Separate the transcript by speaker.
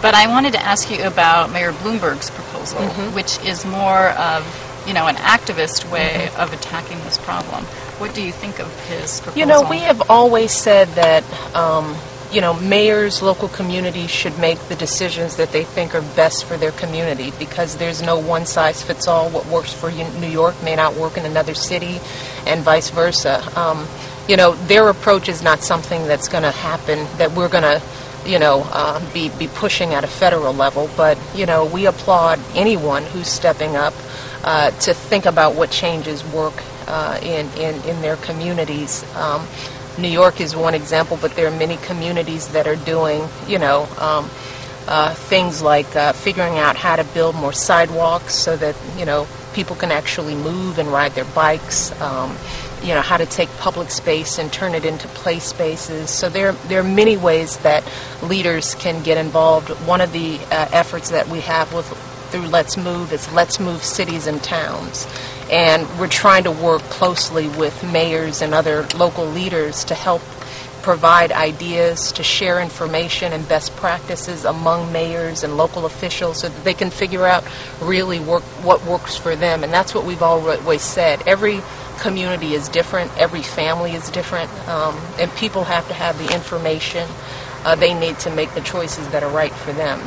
Speaker 1: But I wanted to ask you about Mayor Bloomberg's proposal,
Speaker 2: Mm-hmm.
Speaker 1: which is more of, you know, an activist way of attacking this problem. What do you think of his proposal?
Speaker 2: You know, we have always said that, um, you know, mayors, local communities should make the decisions that they think are best for their community because there's no one size fits all. What works for New York may not work in another city, and vice versa. Um, you know, their approach is not something that's going to happen that we're going to, you know, uh, be be pushing at a federal level. But you know, we applaud anyone who's stepping up uh, to think about what changes work uh, in, in in their communities. Um, New York is one example, but there are many communities that are doing, you know, um, uh, things like uh, figuring out how to build more sidewalks so that you know people can actually move and ride their bikes. Um, you know how to take public space and turn it into play spaces. So there there are many ways that leaders can get involved. One of the uh, efforts that we have with through Let's Move is Let's Move Cities and Towns. And we're trying to work closely with mayors and other local leaders to help provide ideas, to share information and best practices among mayors and local officials so that they can figure out really work, what works for them. And that's what we've always said. Every community is different, every family is different, um, and people have to have the information uh, they need to make the choices that are right for them.